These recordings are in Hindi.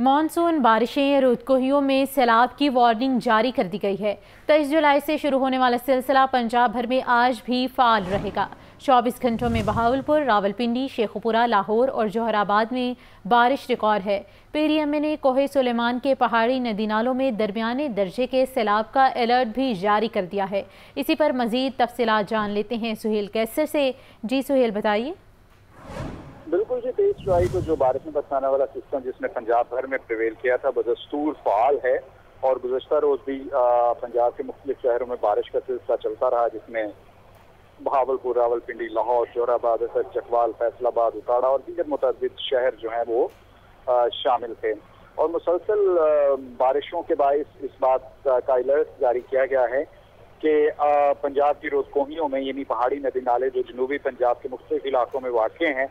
मानसून बारिशें रुदकोहियों में सैलाब की वार्निंग जारी कर दी गई है। तेईस जुलाई से शुरू होने वाला सिलसिला पंजाब भर में आज भी फाल रहेगा। चौबीस घंटों में बहावलपुर, रावलपिंडी, शेखपुरा, लाहौर और जौहराबाद में बारिश रिकॉर्ड है। पेरी एम ने कोहे सुलेमान के पहाड़ी नदी नालों में दरमियाने दर्जे के सैलाब का अलर्ट भी जारी कर दिया है। इसी पर मजीद तफसलत जान लेते हैं सुहेल कैसर से। जी सुहेल, बताइए। बिल्कुल जी तेईस जुलाई को जो बारिश में बरसाने वाला सिस्टम जिसने पंजाब भर में प्रवेल किया था, बदस्तूर फाल है। और गुजशत रोज भी पंजाब के मुख्तलिफ़ शहरों में बारिश का सिलसिला चलता रहा, जिसमें बहावलपुर रावलपिंडी, लाहौर, जोराबाद, असर चकवाल, फैसलाबाद उताड़ा और दीगर मुतद शहर जो हैं वो शामिल थे। और मुसलसल बारिशों के बायस इस बात का अलर्ट जारी किया गया है कि पंजाब की रोजकोहियों में, यानी पहाड़ी नदी नाले जो जनूबी पंजाब के मुख्तलिफ़ इलाकों में वाक़ हैं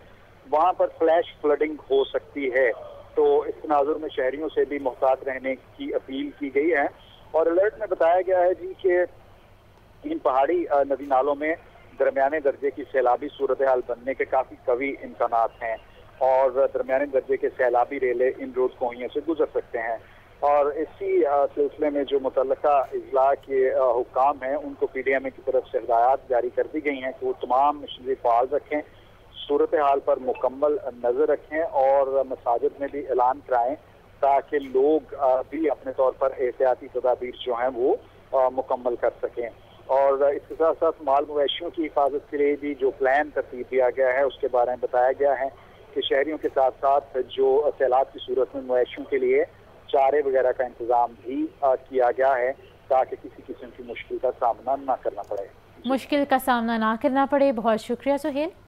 वहाँ पर फ्लैश फ्लडिंग हो सकती है। तो इस तनाजुर में शहरियों से भी मोहतात रहने की अपील की गई है। और अलर्ट में बताया गया है जी कि इन पहाड़ी नदी नालों में दरमियाने दर्जे की सैलाबी सूरत हाल बनने के काफ़ी कवी इम्कान हैं। और दरमियाने दर्जे के सैलाबी रेले इन रोड कोहियों से गुजर सकते हैं। और इसी सिलसिले में जो मुतल अजला के हुकाम हैं, उनको पी डी एम ए की तरफ़ से हदायत जारी कर दी गई हैं कि वो तमाम मशीनरी फाल रखें। सूरत हाल पर मुकम्मल नज़र रखें और मसाजिद में भी ऐलान कराएँ ताकि लोग भी अपने तौर पर एहतियाती तदाबीर जो हैं वो मुकम्मल कर सकें। और इसके साथ साथ माल मवेशियों की हिफाजत के लिए भी जो प्लान तरतीब दिया गया है, उसके बारे में बताया गया है कि शहरियों के साथ साथ जो सैलाब की सूरत में मवेशियों के लिए चारे वगैरह का इंतज़ाम भी किया गया है ताकि किसी किस्म की मुश्किल का सामना ना करना पड़े। मुश्किल का सामना ना करना पड़े। बहुत शुक्रिया सुहेल।